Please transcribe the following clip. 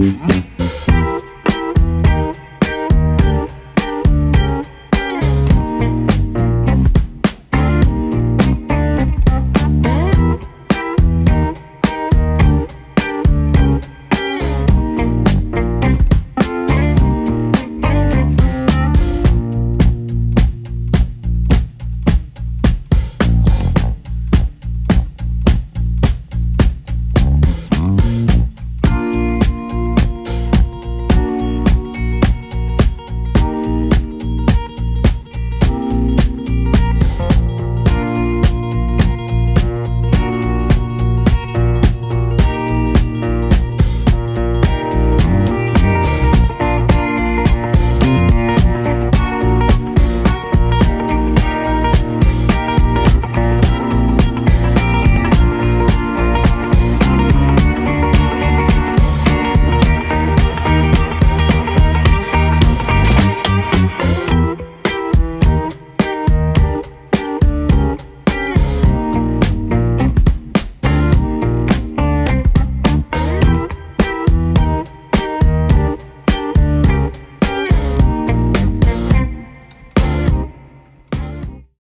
Mm-hmm.